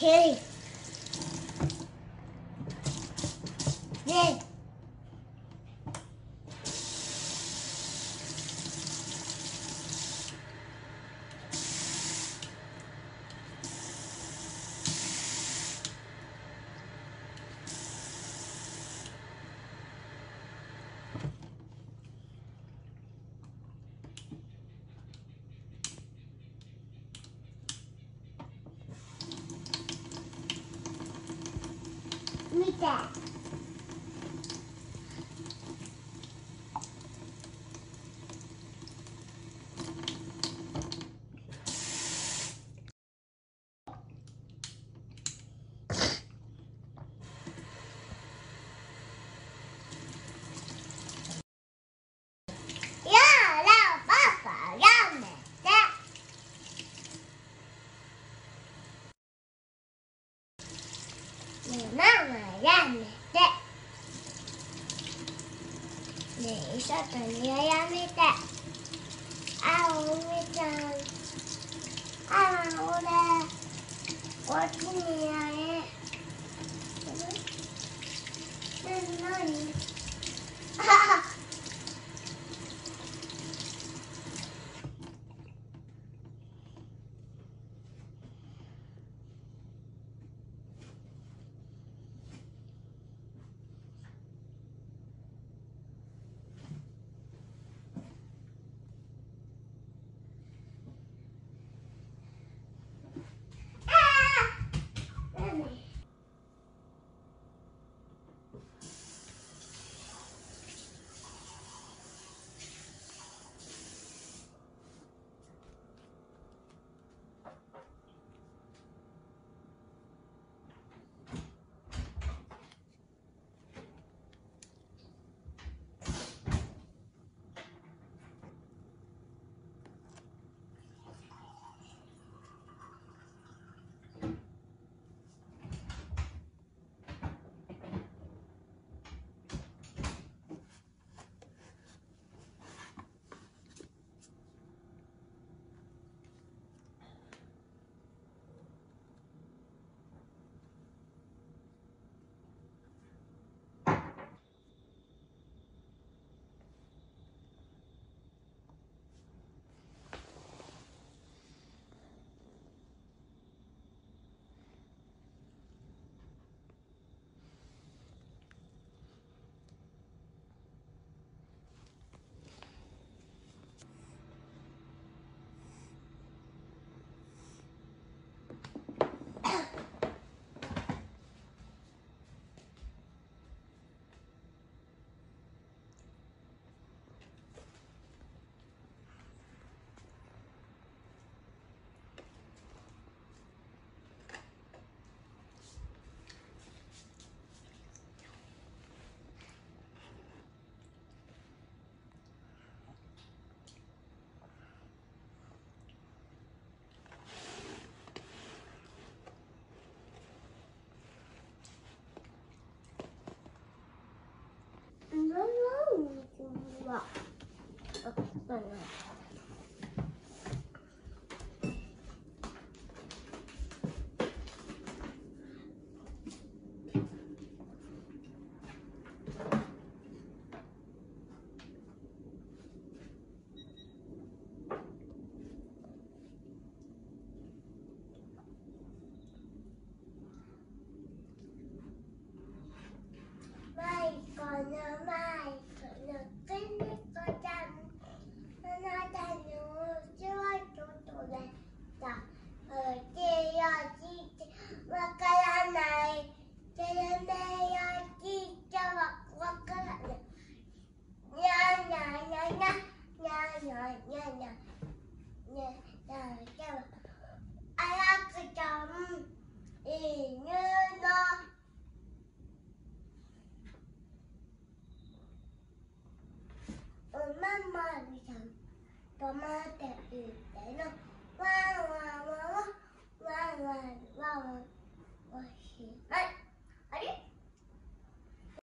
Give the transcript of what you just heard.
Hey. that. ママやめて。ねえ外にはやめて。あおみちゃん。あ俺こっちにやれ。なな止まって言っての。ワンワンワンワンワンワンワンおしまい